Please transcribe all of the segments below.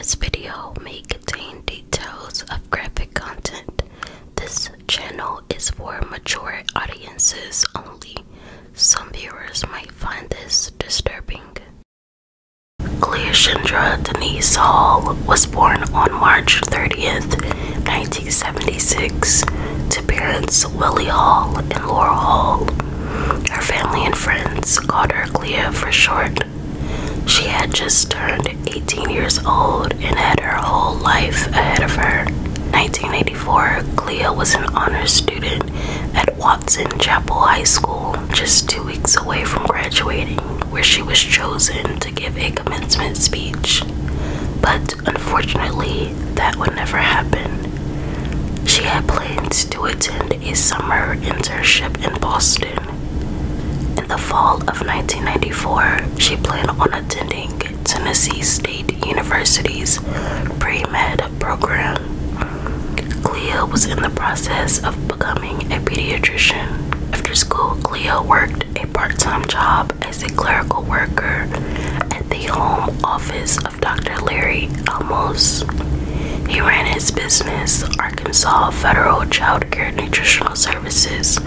this video may contain details of graphic content. This channel is for mature audiences only. Some viewers might find this disturbing. Cleashindra Denise Hall was born on March 30th, 1976, to parents Willie Hall and Laura Hall. Her family and friends called her Clea for short. She had just turned 18 years old and had her whole life ahead of her. 1984, Clea was an honors student at Watson Chapel High School, just two weeks away from graduating, where she was chosen to give a commencement speech. But unfortunately, that would never happen. She had plans to attend a summer internship in Boston. The fall of 1994, she planned on attending Tennessee State University's pre med program. Clea was in the process of becoming a pediatrician. After school, Clea worked a part time job as a clerical worker at the home office of Dr. Larry Amos. He ran his business, Arkansas Federal Child Care Nutritional Services,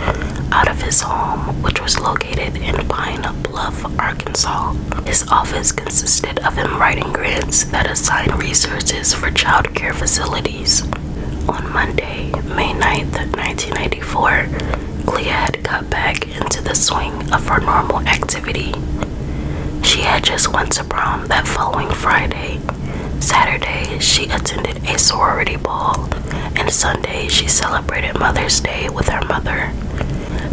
out of his home, which was located in Pine Bluff, Arkansas. His office consisted of him writing grants that assigned resources for child care facilities. On Monday, May 9th, 1994, Clea had got back into the swing of her normal activity. She had just went to prom that following Friday. Saturday, she attended a sorority ball, and Sunday, she celebrated Mother's Day with her mother.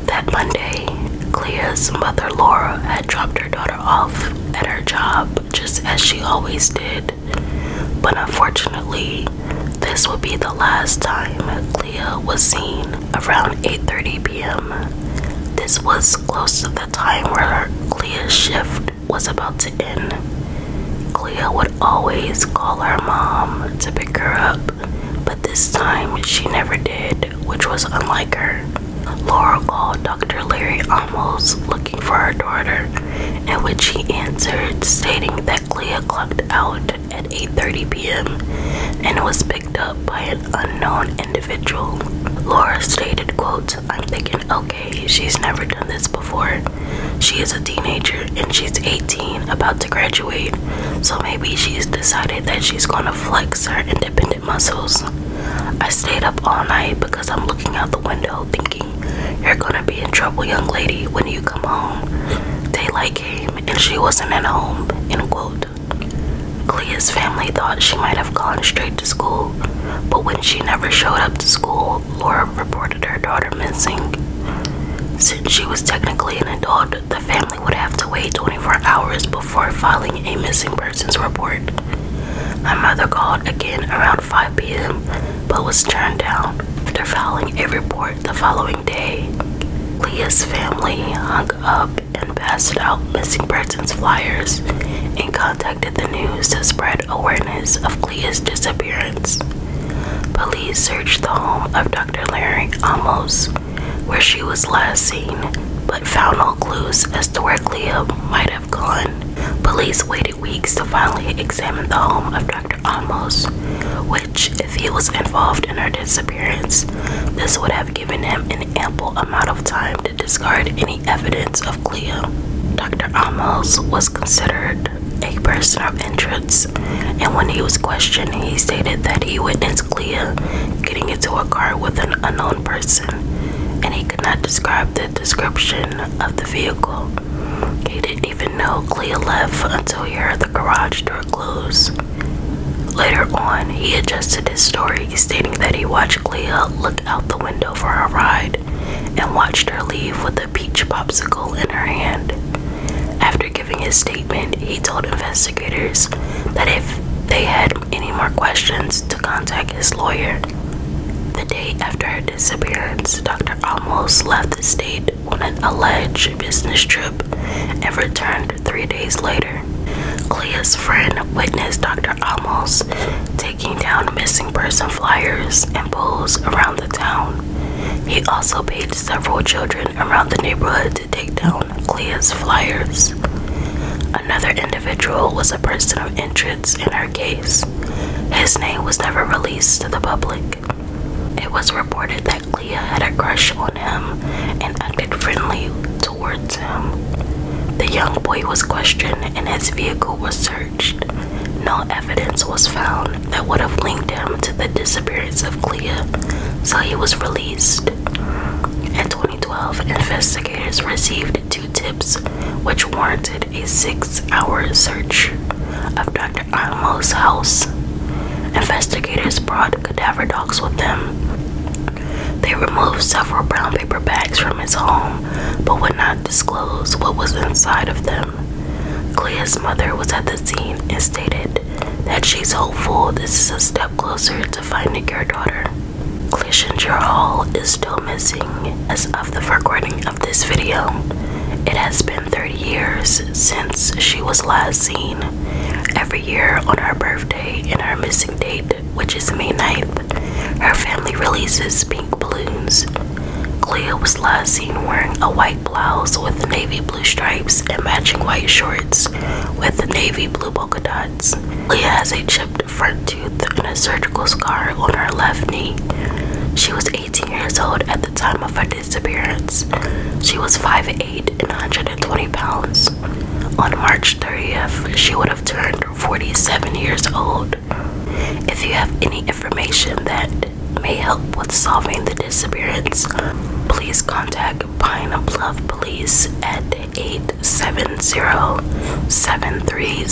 That Monday, Clea's mother Laura had dropped her daughter off at her job just as she always did. But unfortunately, this would be the last time Clea was seen around 8:30 p.m. This was close to the time where Clea's shift was about to end. Clea would always call her mom to pick her up, but this time she never did, which was unlike her. Laura called Dr. Larry Amos looking for her daughter, in which he answered stating that Clea clocked out at 8:30 p.m. and was picked up by an unknown individual. Quote, I'm thinking, okay, she's never done this before. She is a teenager and she's 18, about to graduate, so maybe she's decided that she's gonna flex her independent muscles. I stayed up all night because I'm looking out the window thinking, you're gonna be in trouble, young lady, when you come home. Daylight came and she wasn't at home, end quote. Clea's family thought she might have gone straight to school, but when she never showed up to school, Laura reported her daughter missing. Since she was technically an adult, the family would have to wait 24 hours before filing a missing persons report. My mother called again around 5 p.m., but was turned down after filing a report the following day. Leah's family hung up and passed out missing persons flyers and contacted the news to spread awareness of Clea's disappearance. Police searched the home of Dr. Larry Amos, where she was last seen, but found no clues as to where Clea might have gone. Police waited weeks to finally examine the home of Dr. Amos, which, if he was involved in her disappearance, this would have given him an ample amount of time to discard any evidence of Clea. Dr. Amos was considered a person of interest, and when he was questioned, he stated that he witnessed Clea getting into a car with an unknown person, and he could not describe the description of the vehicle. He didn't even know Clea left until he heard the garage door close. Later on, he adjusted his story, stating that he watched Clea look out the window for a ride and watched her leave with a peach popsicle in her hand. After giving his statement, he told investigators that if they had any more questions, to contact his lawyer. The day after her disappearance, Dr. Amos left the state on an alleged business trip and returned three days later. Clea's friend witnessed Dr. Amos taking down missing person flyers and poles around the town. He also paid several children around the neighborhood to take down Clea's flyers. Another individual was a person of interest in her case. His name was never released to the public. It was reported that Clea had a crush on him and acted friendly towards him. The young boy was questioned and his vehicle was searched. No evidence was found that would have linked him to the disappearance of Clea, so he was released. In 2012, investigators received two tips which warranted a six hour search of Dr. Almo's house. Investigators brought cadaver dogs with them. Removed several brown paper bags from his home but would not disclose what was inside of them. Clea's mother was at the scene and stated that she's hopeful this is a step closer to finding her daughter. Cleashindra Hall is still missing as of the recording of this video. It has been 30 years since she was last seen. Every year on her birthday and her missing date, which is May 9th, her family releases pink balloons. Clea was last seen wearing a white blouse with navy blue stripes and matching white shorts with navy blue polka dots. Clea has a chipped front tooth and a surgical scar on her left knee. She was 18 years old at the time of her disappearance. She was 5'8 and 120 pounds. On March 30th, she would have turned 47 years old. If you have any information that may help with solving the disappearance, please contact Pine Bluff Police at 870 730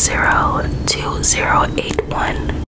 2081.